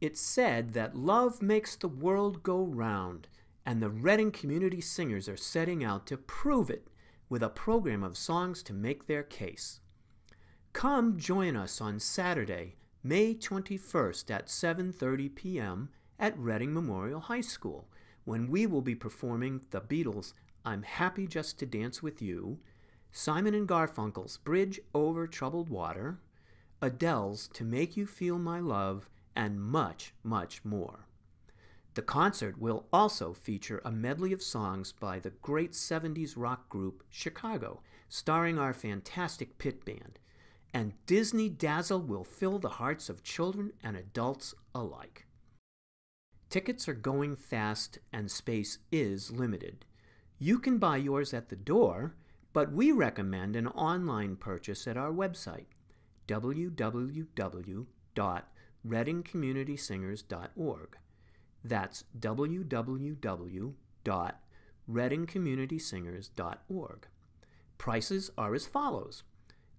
It's said that love makes the world go round, and the Reading Community Singers are setting out to prove it with a program of songs to make their case. Come join us on Saturday, May 21st at 7:30 p.m. at Reading Memorial High School, when we will be performing the Beatles' I'm Happy Just to Dance with You, Simon and Garfunkel's Bridge Over Troubled Water, Adele's To Make You Feel My Love, and much, much more. The concert will also feature a medley of songs by the great 70s rock group Chicago, starring our fantastic pit band. And Disney Dazzle will fill the hearts of children and adults alike. Tickets are going fast and space is limited. You can buy yours at the door, but we recommend an online purchase at our website, www.readingcommunitysingers.org. That's www.readingcommunitysingers.org. Prices are as follows.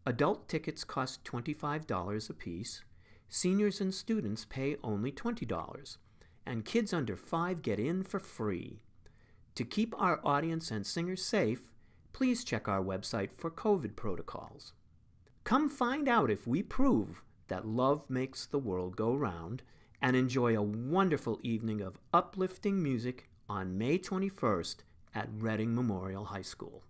Adult tickets cost $25 apiece. Seniors and students pay only $20. And kids under 5 get in for free. To keep our audience and singers safe, please check our website for COVID protocols. Come find out if we prove that love makes the world go round and enjoy a wonderful evening of uplifting music on May 21st at Reading Memorial High School.